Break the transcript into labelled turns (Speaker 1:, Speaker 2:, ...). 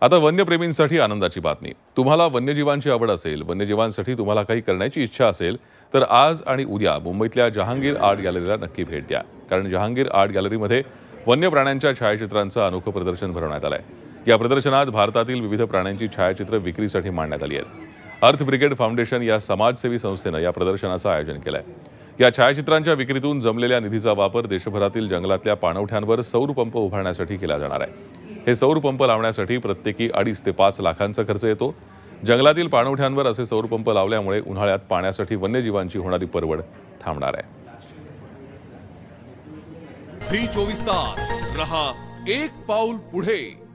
Speaker 1: आता वन्यप्रेमींसाठी आनंदाची बातमी. तुम्हाला वन्यजीवांची आवड असेल वन्यजीवांसाठी तुम्हाला काही करण्याची इच्छा असेल तर आज आणि उद्या मुंबईतल्या जहांगीर आर्ट गॅलरीला नक्की भेट द्या. कारण जहांगीर आर्ट गॅलरीमध्ये वन्य प्राण्यांच्या छायाचित्रांचं अनोखं प्रदर्शन भरवण्यात आलंय. या प्रदर्शनात भारतातील विविध प्राण्यांची छायाचित्र विक्रीसाठी मांडण्यात आली आहेत. अर्थ ब्रिगेड फाउंडेशन या समाजसेवी संस्थेनं या प्रदर्शनाचं आयोजन केलंय. या छायाचित्रांच्या विक्रीतून जमलेल्या निधीचा वापर देशभरातील जंगलातल्या पाणवठ्यांवर सौर पंप उभारण्यासाठी केला जाणार आहे. हे सौर पंप लावण्यासाठी प्रत्येकी अडीच ते पाच लाखांचा खर्च येतो. जंगलातील पाणवठ्यांवर असे सौर पंप लावल्यामुळे उन्हाळ्यात पाण्यासाठी वन्यजीवांची होणारी परवड थांबणार आहे.
Speaker 2: झी चोवीस तास. रहा एक पाऊल पुढे.